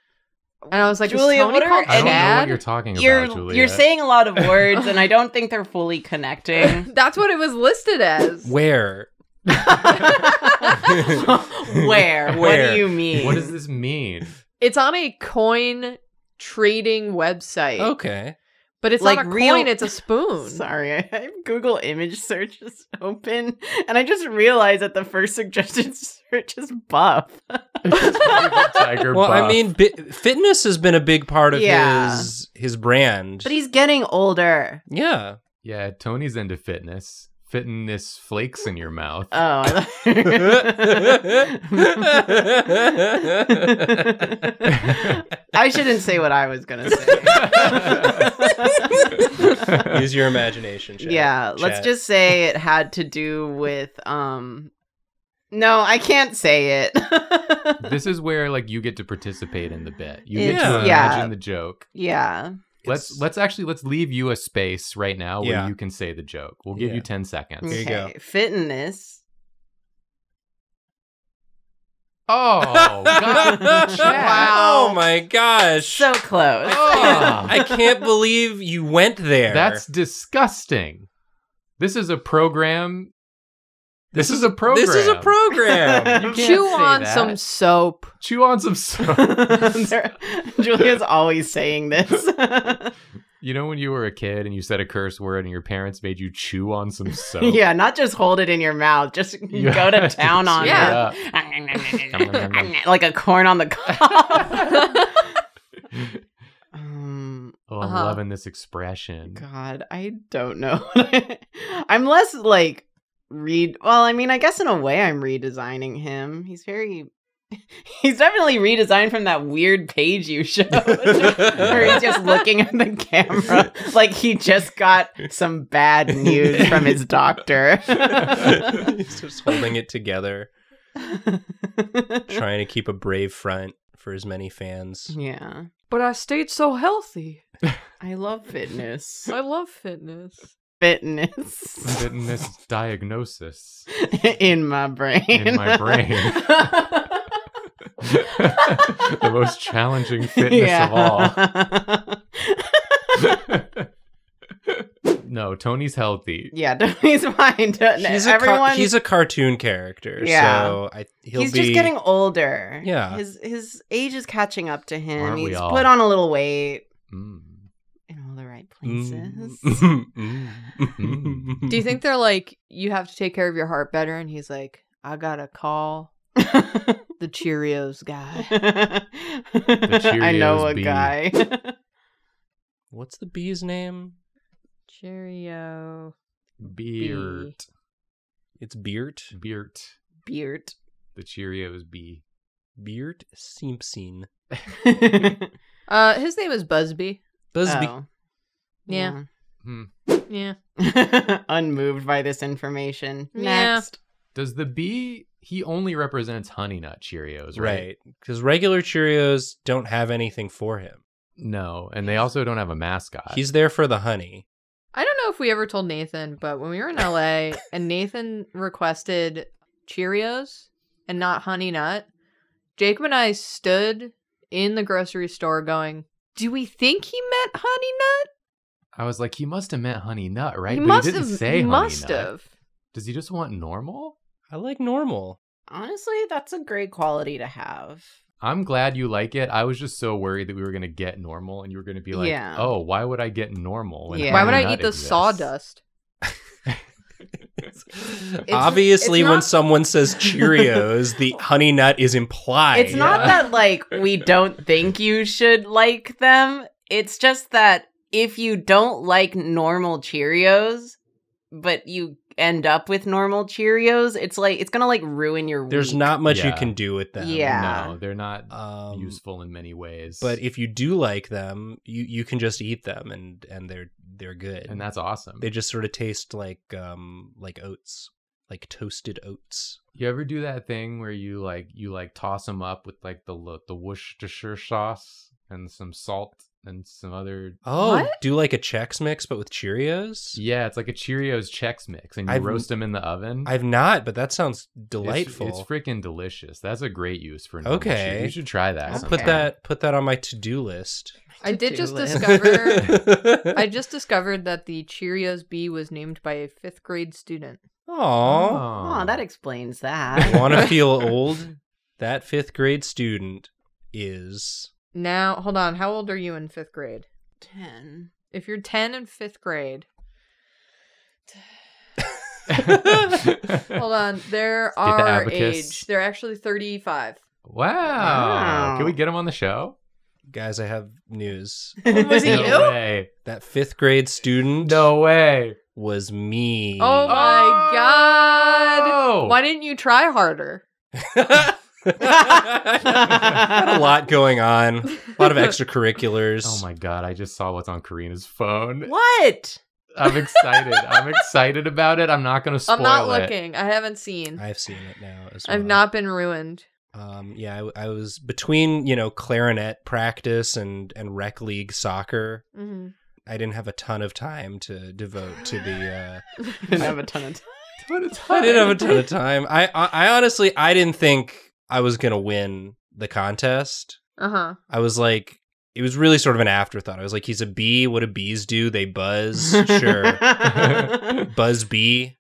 And I was like, Julia, Tony what are- called I don't know what you're talking You're about, Julia. you're saying a lot of words, and I don't think they're fully connecting. That's what it was listed as. Where? Where? What do you mean? What does this mean? It's on a coin trading website, Okay. But it's Like not a real- coin; it's a spoon. Sorry, I have Google image search is open, and I just realized that the first suggested search is buff. Tiger Well, I mean, bi- fitness has been a big part of Yeah. his his brand. But he's getting older. yeah. yeah, Tony's into fitness. Fitting this flakes in your mouth. Oh. I shouldn't say what I was gonna say. Use your imagination. Chad. yeah, let's Chad. just say it had to do with um No, I can't say it. this is where like you get to participate in the bit. You It's- get to yeah. imagine the joke. yeah. Let's let's actually let's leave you a space right now where Yeah. you can say the joke. We'll give Yeah. you 10 seconds. There you go. Okay, Fitness. Oh, God. Wow. Oh my gosh. So close. Oh. I can't believe you went there. That's disgusting. This is a program. This, is, a program. This is a program. You can't Chew say on that. some soap. Chew on some soap. Julia's always saying this. you know when you were a kid and you said a curse word and your parents made you chew on some soap? yeah, not just hold it in your mouth, just You go to had town on Yeah. it. like a corn on the cob. um, Oh, I'm Uh-huh. loving this expression. God, I don't know. I'm less like read. Well, I mean, I guess in a way, I'm redesigning him. He's very. He's definitely redesigned from that weird page you showed, where he's just looking at the camera like he just got some bad news from his doctor. He's just holding it together, trying to keep a brave front for as many fans. yeah, But I stayed so healthy. I love fitness. I love fitness. Fitness Getting this diagnosis in my brain. in my brain. the most challenging fitness of all. no, Tony's healthy. yeah, he's fine. He's a, car- Everyone, he's a cartoon character, Yeah. so I, he'll he's be just getting older. Yeah. his his age is catching up to him. Aren't we he's all? put on a little weight Mm. in all the right places. Mm. Mm. Do you think they're like, you have to take care of your heart better? And he's like, I gotta call the Cheerios guy. I know Cheerios a bee. guy. What's the bee's name? Cheerio. Beard. It's Beert. Beard. Beard. The Cheerios bee. Beert Simpson. Uh, his name is Buzzbee. Buzzbee. Oh. Yeah. Hmm. Yeah. Yeah. Unmoved by this information. Yeah. Next. Does the bee? He only represents Honey Nut Cheerios, right? Right. Because regular Cheerios don't have anything for him. No, and they also don't have a mascot. He's there for the honey. I don't know if we ever told Nathan, but when we were in LA and Nathan requested Cheerios and not Honey Nut, Jacob and I stood in the grocery store going, Do we think he meant Honey Nut? I was like, he must have meant Honey Nut, right? he but must he didn't have. say he Honey must Nut. have. Does he just want normal? I like normal. Honestly, that's a great quality to have. I'm glad you like it. I was just so worried that we were gonna get normal, and you were gonna be like, Yeah. "Oh, why would I get normal?" when Yeah. Why would I eat the exists?" sawdust? Obviously, it's when not- someone says Cheerios, the honey nut is implied. It's not Yeah. that like we don't think you should like them. It's just that if you don't like normal Cheerios, but you end up with normal Cheerios, it's like it's gonna like ruin your There's week. not much you can do with them. Yeah. No, they're not Um, useful in many ways. But if you do like them, you, you can just eat them and, and they're they're good. and that's awesome. they just sort of taste like um like oats, like toasted oats. You ever do that thing where you like you like toss them up with like the the Worcestershire sauce and some salt and some other. Oh, What? do like a Chex Mix, but with Cheerios. Yeah, it's like a Cheerios Chex mix, and you I've- roast them in the oven. I've not, but that sounds It's- delightful. It's, freaking delicious. That's a great use for normal Okay. cheese. You should try that. I'll Okay. put sometime. that put that on my to do list. I did just To-do list. discover. I just discovered that the Cheerios bee was named by a fifth grade student. Aw. Oh, that explains that. Want to feel old? That fifth grade student is. Now, hold on. How old are you in fifth grade? Ten. If you're 10 in fifth grade, hold on. They're the our abacus. age. They're actually 35. wow. Wow. Can we get him on the show? Guys, I have news. Was it no you? way. That fifth grade student No way. was me. Oh my god. Oh! Why didn't you try harder? Had a lot going on. A lot of extracurriculars. Oh my god, I just saw what's on Karina's phone. what? I'm excited. I'm excited about it. I'm not going to spoil I'm not it. looking. I haven't seen. I've seen it now as well. I've not been ruined. Um, yeah, I, I was between you know clarinet practice and and rec league soccer. hmm I didn't have a ton of time to devote to the. Uh, Didn't have a ton of time. I didn't have a ton of time. I, I I honestly I didn't think I was gonna win the contest. Uh huh. I was like, it was really sort of an afterthought. I was like, he's a bee. What do bees do? They buzz. Sure, buzz bee.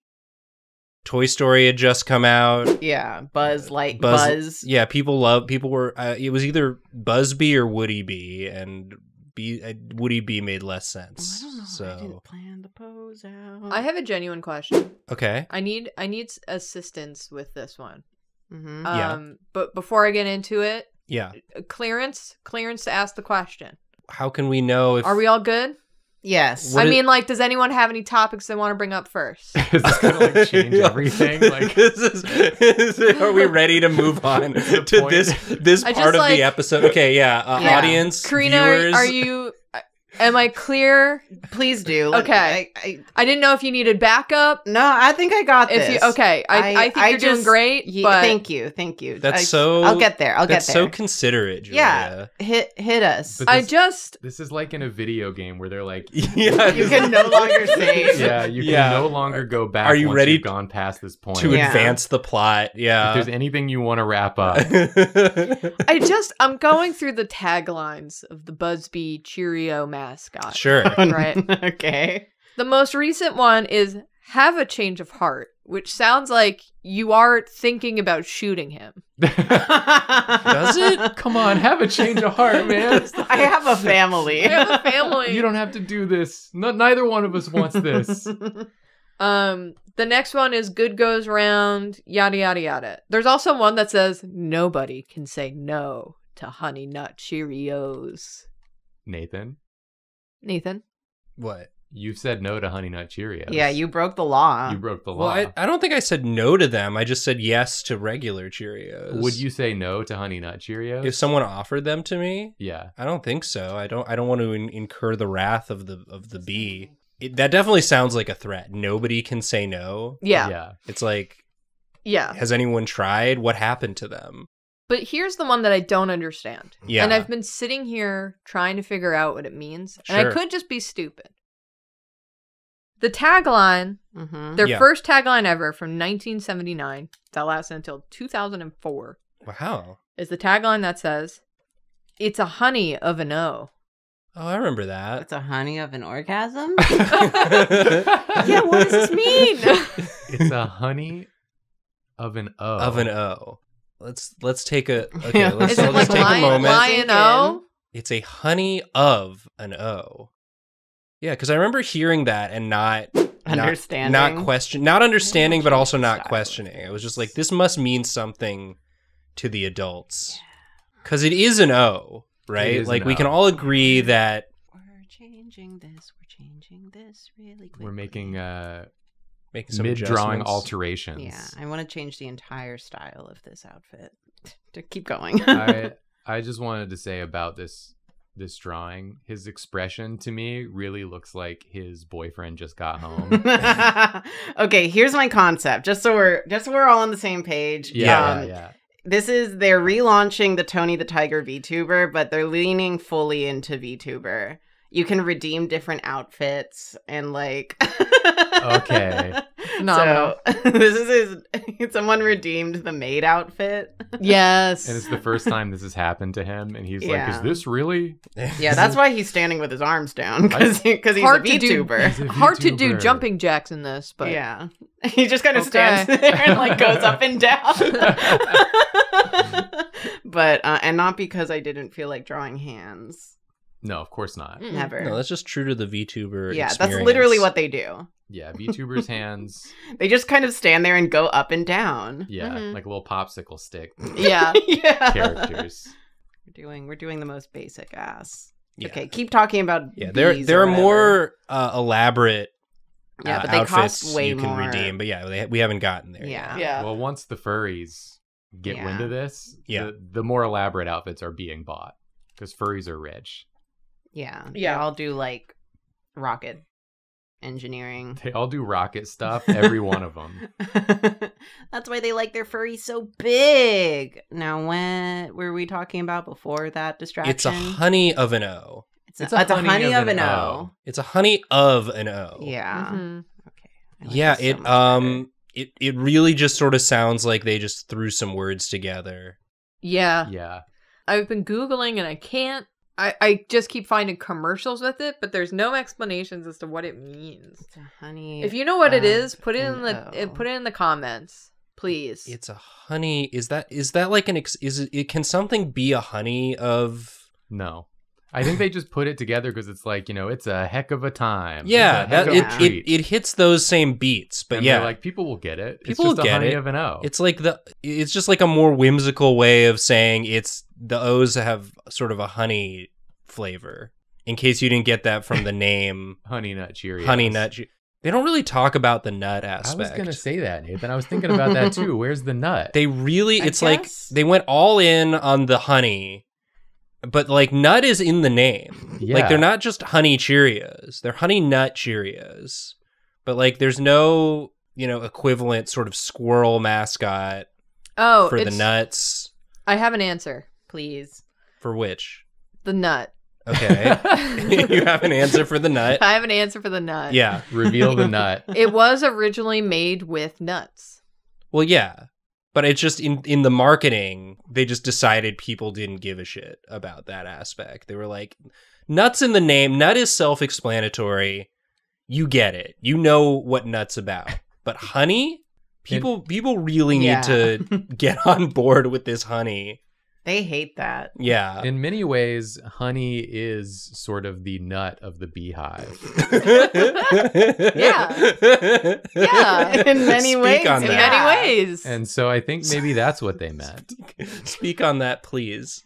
Toy Story had just come out. yeah, Buzz like Buzz- Buzz. Yeah, people love. People were. Uh, it was either Buzzbee or Woody Bee, and Bee uh, Woody Bee made less Oh, sense. I don't know. I So didn't plan to pose out. I have a genuine question. okay, I need I need assistance with this one. Mhm. Yeah. Um, but before I get into it, yeah. uh, clearance, clearance to ask the question. How can we know if Are we all good? yes. What I is- mean, like, does anyone have any topics they want to bring up first? Is this going to like change everything? Like, this is, is- are we ready to move on to point- this this I part just, of like- the episode? Okay, yeah, uh, Yeah. audience, Karina, are, are you? Am I clear? Please do. Let- Okay. I, I, I didn't know if you needed backup. no, I think I got If this. you okay, I, I, think you're doing great. Ye- but thank you, thank you. That's I- so- I'll get there. I'll That's get so considerate, Julia. Yeah. hit hit us. But I just this is like in a video game where they're like, yeah. You can no longer save. yeah, you can Yeah. no longer go back. Are you once ready You've gone past this point. to Yeah. advance the plot. Yeah. If there's anything you want to wrap up, I just I'm going through the taglines of the Buzzbee Cheerio mascot. sure. Right. okay. The most recent one is have a change of heart, which sounds like you are thinking about shooting him. Does it? Come on, have a change of heart, man. I have a family. I have a family. You don't have to do this. No, neither one of us wants this. Um, the next one is good goes round, yada yada yada. There's also one that says nobody can say no to Honey Nut Cheerios. Nathan, Nathan, What? you said no to Honey Nut Cheerios. yeah, you broke the law. you broke the Well, law. I, I don't think I said no to them. I just said yes to regular Cheerios. Would you say no to Honey Nut Cheerios? If someone offered them to me, yeah. I don't think so. I don't. I don't want to in- incur the wrath of the of the bee. It, that definitely sounds like a threat. Nobody can say no. yeah, yeah. Yeah. It's like, Yeah. has anyone tried? What happened to them? But here's the one that I don't understand. Yeah. And I've been sitting here trying to figure out what it means. And I could just be stupid. The tagline, Mhm. their Yeah. first tagline ever from 1979, that lasted until 2004, Wow. is the tagline that says, It's a honey of an O. Oh, I remember that. It's a honey of an orgasm. yeah, what does this mean? It's a honey of an O. of an O. Let's let's take a okay. Yeah. Let's, Is it let's like take lion, a moment. lion O? It's a honey of an O. Yeah, because I remember hearing that and not not- Understanding. not question, not understanding, but also not questioning. I was just like, this must mean something to the adults, because it is an O, right? Like we O. can all agree that We're changing this. We're changing this really quickly. We're making uh, making some mid drawing adjustments. alterations. Yeah, I want to change the entire style of this outfit. to keep going. I I just wanted to say about this this drawing, his expression to me really looks like his boyfriend just got home. okay, here's my concept. Just so we're just so we're all on the same page. Yeah, Um, yeah, yeah. this is they're relaunching the Tony the Tiger VTuber, but they're leaning fully into VTuber. You can redeem different outfits and like Okay. Phenomenal. So this is his someone redeemed the maid outfit. Yes. And it's the first time this has happened to him, and he's like, "Is this really?" Yeah, that's why he's standing with his arms down because because he's Hard a to do- VTuber. A Hard to do jumping jacks in this, but yeah, he just kind of Okay. stands there and like goes up and down. but uh, and not because I didn't feel like drawing hands. No, of course not. Never. No, that's just true to the VTuber. yeah, that's literally what they do. Yeah, VTubers' hands. They just kind of stand there and go up and down. Yeah, Mhm. like a little popsicle stick yeah. yeah. characters. We're doing we're doing the most basic ass. Yeah. Okay, keep talking about Yeah, there there are whatever. more uh, elaborate Yeah, uh, but they outfits cost way you can more. redeem. But yeah, they, we haven't gotten there. Yeah. yet. Yeah. Well, once the furries get Yeah. wind of this, Yeah. the, the more elaborate outfits are being bought because furries are rich. Yeah. Yeah. They all do like rocket engineering. They all do rocket stuff, every one of them. That's why they like their furry so big. Now, when were we talking about before that distraction? It's a honey of an O. It's a, it's a it's a honey honey of of an an O. O. It's a honey of an O. Yeah. Mhm. Okay. Like yeah. this so It much um it it really just sort of sounds like they just threw some words together. Yeah. Yeah. I've been Googling and I can't. I, I just keep finding commercials with it, but there's no explanations as to what it means. It's a honey. If you know what it is, put it in the O. uh, put it in the comments, please. It's a honey. Is that is that like an ex- is it, it can something be a honey of No. I think they just put it together because it's like, you know, it's a heck of a time. yeah a that it, it it hits those same beats but And yeah like people will get it. People it's just will a get honey it. of an O. It's like the it's just like a more whimsical way of saying it's the O's have sort of a honey flavor. In case you didn't get that from the name honey nut Cheerios. Honey Nut. Che- They don't really talk about the nut aspect. I was gonna say that, Nathan. I was thinking about that too. Where's the nut? They really it's like they went all in on the honey. But like nut is in the name. Like they're not just honey Cheerios. They're honey nut Cheerios. But like there's no, you know, equivalent sort of squirrel mascot oh, for the nuts. I have an answer. please. For which? The nut. Okay. you have an answer for the nut. I have an answer for the nut. Yeah. Reveal the nut. It was originally made with nuts. Well, yeah. But it's just in in the marketing, they just decided people didn't give a shit about that aspect. They were like, nuts in the name, nut is self-explanatory. You get it. You know what nuts about. But honey, people people really need Yeah. to get on board with this honey. They hate that. Yeah. In many ways, honey is sort of the nut of the beehive. Yeah. Yeah. In many Speak ways, on In that. Yeah. many ways. And so I think maybe that's what they meant. Speak on that, please.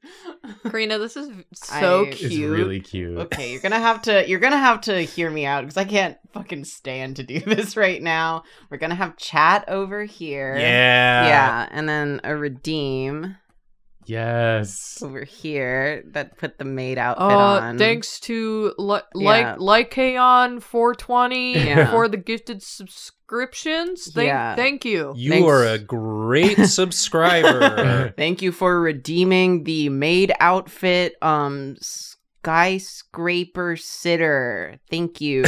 Karina, this is so I- It's It's cute. really cute. Okay, you're gonna have to you're gonna have to hear me out because I can't fucking stand to do this right now. We're gonna have chat over here. Yeah. Yeah, and then a redeem Yes. over here that put the maid outfit Uh, on. thanks to li- Yeah. like Lycaon 420 Yeah. for the gifted subscriptions. Thank, Yeah. thank you. You Thanks. are a great subscriber. Thank you for redeeming the maid outfit um skyscraper sitter. Thank you.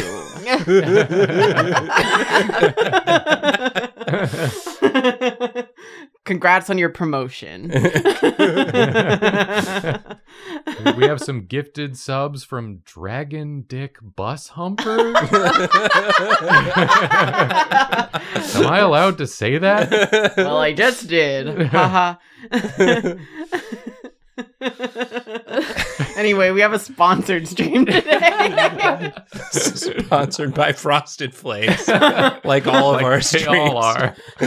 Congrats on your promotion. we have some gifted subs from Dragon Dick Bus Humper. Am I allowed to say that? well, I just did. Haha. anyway, we have a sponsored stream today. Sponsored by Frosted Flakes, like all of Like our they streams. all are.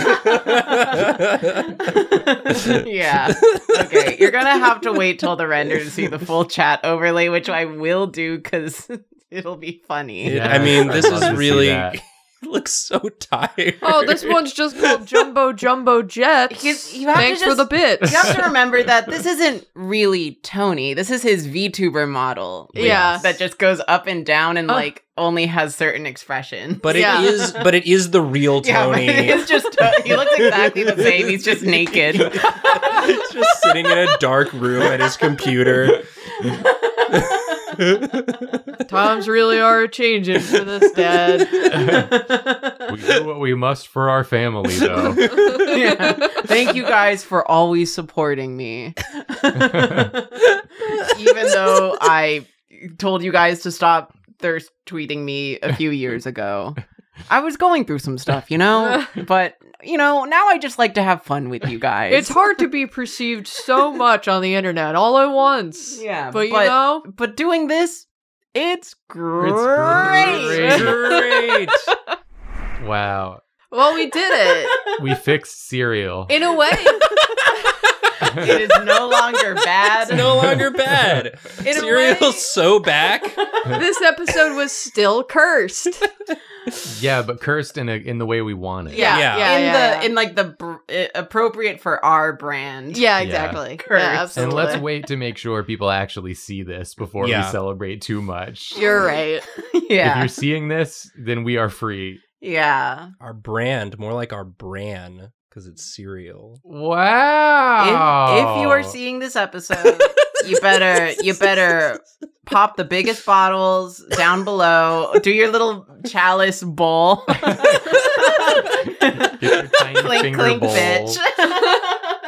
yeah. Okay, you're gonna have to wait till the render to see the full chat overlay, which I will do because it'll be funny. Yeah, I mean, I'd this love is to see really that. looks so tired. Oh, this one's just called Jumbo Jumbo Jets. He's- you have to Thanks for the bits. You have to remember that this isn't really Tony. This is his VTuber model. like, Yeah. That just goes up and down and Uh. like only has certain expression. But it Yeah. is, but it is the real Yeah, Tony. it's just he looks exactly the same. He's just naked. He's just sitting in a dark room at his computer. Times really are changing for this dad. We do what we must for our family, though. Yeah. Thank you guys for always supporting me. Even though I told you guys to stop thirst tweeting me a few years ago. I was going through some stuff, you know? But, you know, now I just like to have fun with you guys. It's hard to be perceived so much on the internet all at once. Yeah, But you know, But doing this, it's great. great. Great. Wow. Well, we did it. We fixed cereal. In a way. it is no longer bad. It's no longer bad. In a Cereal's way, so back. this episode was still cursed. Yeah, but cursed in a, in the way we want it. Yeah, Yeah. yeah, in yeah, the yeah. in like the br- uh, appropriate for our brand. Yeah, Yeah. exactly. Cursed. Yeah, And let's wait to make sure people actually see this before Yeah. we celebrate too much. You're right. Yeah. If you're seeing this, then we are free. yeah. Our brand, more like our bran, because it's cereal. Wow. If, if you are seeing this episode, you better you better pop the biggest bottles down below. Do your little chalice bowl. Get your tiny clink finger clink, bowl bitch.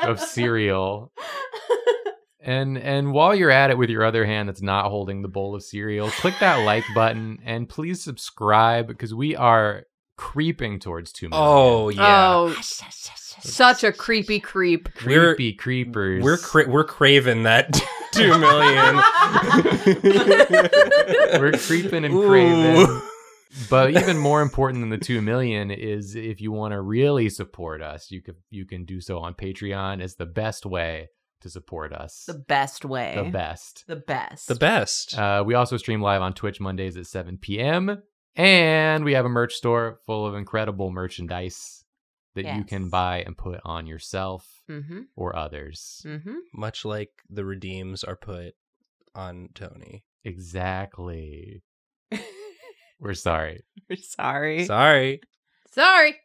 of cereal. And and while you're at it with your other hand that's not holding the bowl of cereal, click that like button and please subscribe because we are creeping towards two million. Oh yeah, Oh, such a creepy creep. we're- creepy creepers. we're cra- we're craving that two million. We're creeping and Ooh. craving. But even more important than the two million is if you want to really support us, you can you can do so on Patreon. It's the best way to support us. the best way. The best. The best. The best. Uh, we also stream live on Twitch Mondays at 7 p.m. And we have a merch store full of incredible merchandise that you can buy and put on yourself Mm-hmm. or others. Mm-hmm. Much like the redeems are put on Tony. Exactly. We're sorry. We're sorry. Sorry. Sorry.